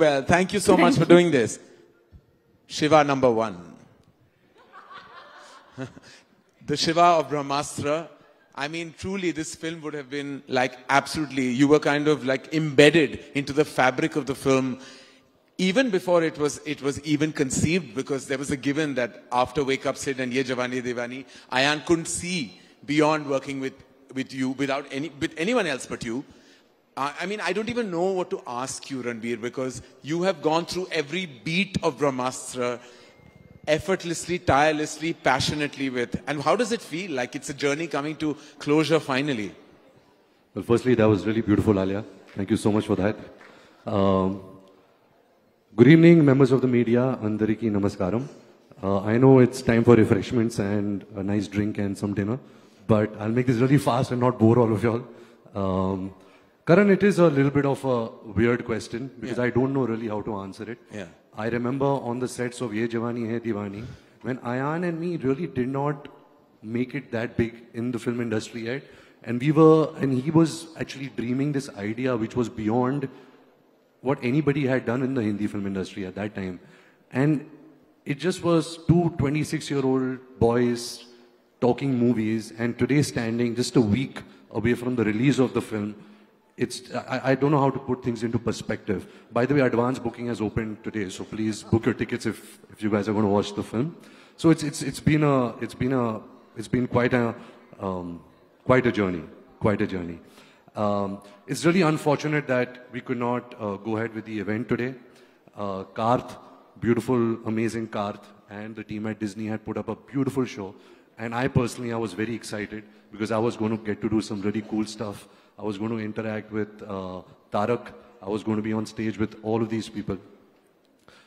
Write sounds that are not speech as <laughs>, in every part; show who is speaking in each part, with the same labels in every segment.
Speaker 1: well. Thank you so much for doing this. Shiva number one. <laughs> the Shiva of Brahmastra. I mean, truly, this film would have been like absolutely, you were kind of like embedded into the fabric of the film even before it was, it was even conceived because there was a given that after Wake Up Sid and Ye Jawani Diwani, Ayan couldn't see beyond working with, with you without any, with anyone else but you. I mean, I don't even know what to ask you, Ranbir, because you have gone through every beat of Brahmastra effortlessly, tirelessly, passionately with. And how does it feel? Like it's a journey coming to closure finally.
Speaker 2: Well, firstly, that was really beautiful, Alia. Thank you so much for that. Um, good evening, members of the media. Andariki Namaskaram. Uh, I know it's time for refreshments and a nice drink and some dinner, but I'll make this really fast and not bore all of y'all. Um, Karan, it is a little bit of a weird question because
Speaker 1: Yeah.
Speaker 2: I don't know really how to answer it.
Speaker 1: Yeah.
Speaker 2: I remember on the sets of Ye Jawani Hai Diwani, when Ayan and me really did not make it that big in the film industry yet. And we were, and he was actually dreaming this idea which was beyond what anybody had done in the Hindi film industry at that time. And it just was two 26 year old boys talking movies, and today standing just a week away from the release of the film. It's, I, I don't know how to put things into perspective. By the way, advance booking has opened today, so please book your tickets if, if you guys are going to watch the film. So it's, it's, it's been a, it's been a, it's been quite a, um, quite a journey, quite a journey. Um, it's really unfortunate that we could not uh, go ahead with the event today. Uh, Karth, beautiful, amazing Karth, and the team at Disney had put up a beautiful show. And I personally, I was very excited because I was going to get to do some really cool stuff. I was going to interact with uh, Tarak. I was going to be on stage with all of these people.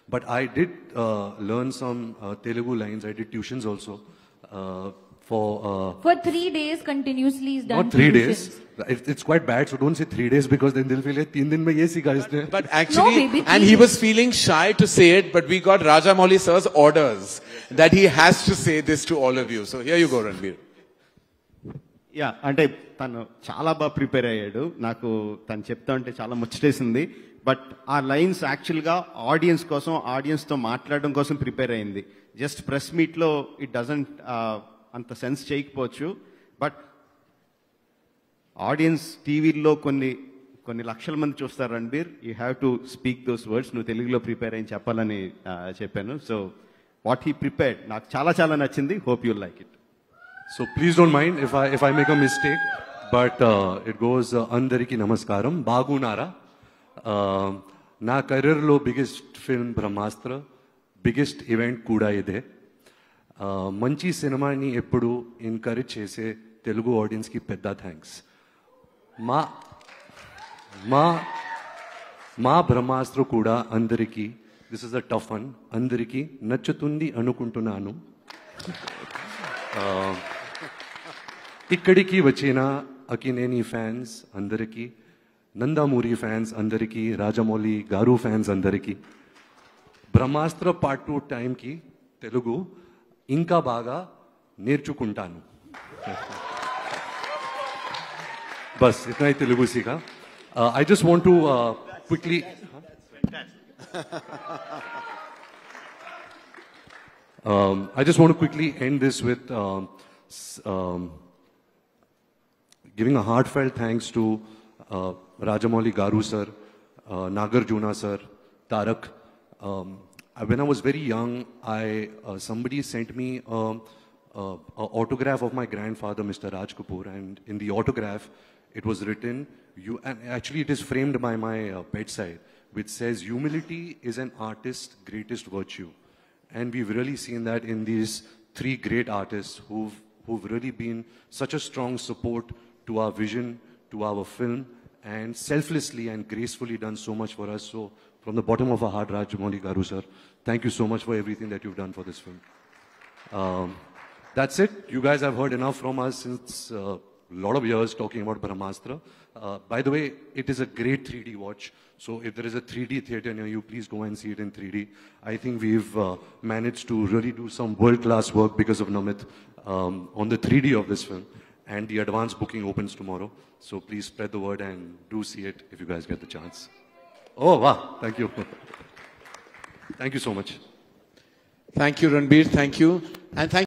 Speaker 2: But I did uh, learn some uh, Telugu lines. I did tuitions also uh, for uh,
Speaker 3: For three days continuously is done.
Speaker 2: not three
Speaker 3: tuitions.
Speaker 2: days. It, it's quite bad, so don't say three days because then they'll feel like तीन दिन में ये सीखा इसने.
Speaker 1: But <laughs> actually,
Speaker 3: baby,
Speaker 1: and he
Speaker 3: please.
Speaker 1: was feeling shy to say it, but we got Rajamouli sir's orders that he has to say this to all of you. So here you go, Ranbir.
Speaker 4: Yeah అంటే తను చాలా బాగా prepare అయ్యాడు. నాకు తను చెప్తా ఉంటే చాలా ముచ్చటేసింది. బట్ ఆ లైన్స్ యాక్చువల్గా ఆడియన్స్ కోసం ఆడియన్స్తో మాట్లాడడం కోసం ప్రిపేర్ అయింది. జస్ట్ ప్రెస్ మీట్లో ఇట్ డజంట్ అంత సెన్స్ చేయకపోవచ్చు. బట్ ఆడియన్స్ టీవీల్లో కొన్ని కొన్ని లక్షల మంది చూస్తారు Ranbir. You have to speak those words నువ్వు తెలుగులో ప్రిపేర్ అయ్యి చెప్పాలని చెప్పాను. సో వాట్ హీ ప్రిపేర్డ్ నాకు చాలా చాలా నచ్చింది. Hope you like it
Speaker 2: so please don't mind if I if I make a mistake but it goes అందరికీ నమస్కారం. బాగున్నారా? Uh, నా కెరీర్లో biggest film Brahmastra biggest event కూడా ఇదే. Uh, మంచి సినిమాని ఎప్పుడు ఎన్కరేజ్ చేసే తెలుగు ఆడియన్స్కి పెద్ద థ్యాంక్స్ మా మా మా బ్రహ్మాస్త్ర కూడా అందరికీ this is a tough and అందరికీ నచ్చుతుంది అనుకుంటున్నాను. Uh, ఇక్కడికి వచ్చిన అకినేని ఫ్యాన్స్ అందరికీ నందామూరి ఫ్యాన్స్ అందరికీ రాజమౌళి గారు ఫ్యాన్స్ అందరికీ బ్రహ్మాస్త్ర పార్ట్ టూ టైంకి తెలుగు ఇంకా బాగా నేర్చుకుంటాను బస్ ఇతనా Telugu సీగా I just want to quickly Um, I just want to quickly end this with um, um, giving a heartfelt thanks to uh, Rajamouli Garu sir, uh, Nagarjuna sir, Tarak. Um, when I was very young, I uh, somebody sent me um, uh, a autograph of my grandfather, Mr. Raj Kapoor, and in the autograph, it was written, "You." And actually, it is framed by my uh, bedside, which says, "Humility is an artist's greatest virtue." And we've really seen that in these three great artists who've, who've really been such a strong support to our vision, to our film, and selflessly and gracefully done so much for us. So, from the bottom of our heart, Rajamouli Garu sir, thank you so much for everything that you've done for this film. Um, that's it. You guys have heard enough from us since a lot of years talking about Brahmastra. Uh, by the way, it is a great 3D watch. So if there is a 3D theater near you, please go and see it in 3D. I think we've uh, managed to really do some world-class work because of Namit um, on the 3D of this film. And the advance booking opens tomorrow. So please spread the word and do see it if you guys get the chance. Oh, wow. Thank you. <laughs> Thank you so much.
Speaker 1: Thank you, Ranbir. Thank you. And thank